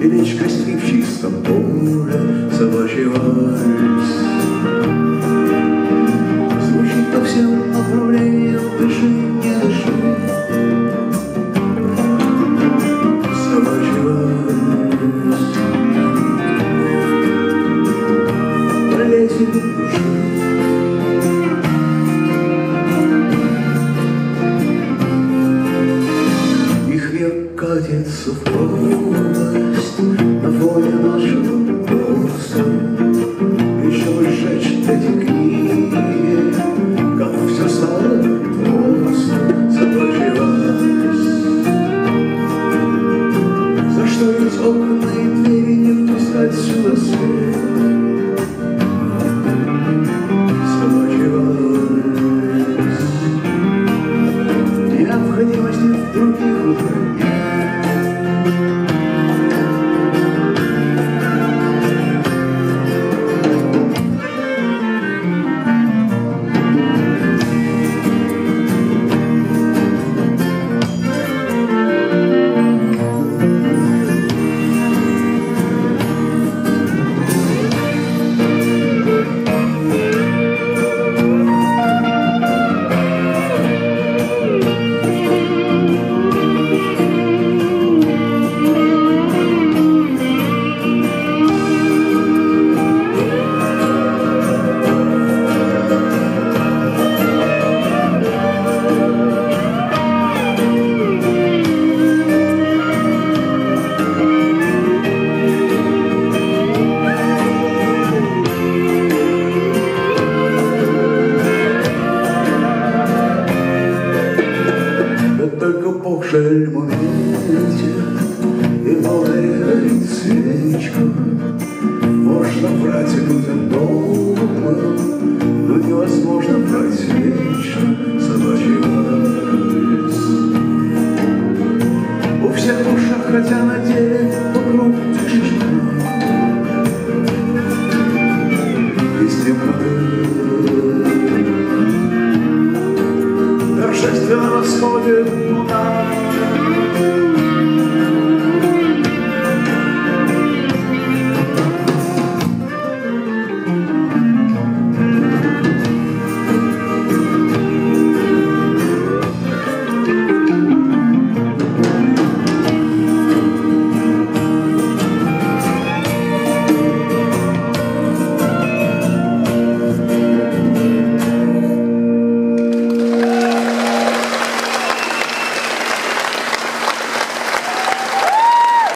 и лечь костьми в чистом поле собачий. Звучит по всем направлениям, дыши, не дыши, собачий вальс. Души пропасть На фоне нашего роста Еще бы эти книги Как все стало просто вальс За что из окна и двери не впускать сюда шельму метит И подарит свечку Можно брать людям дома Но невозможно брать вечно Собачий вальс У всех ушах, хотя на деле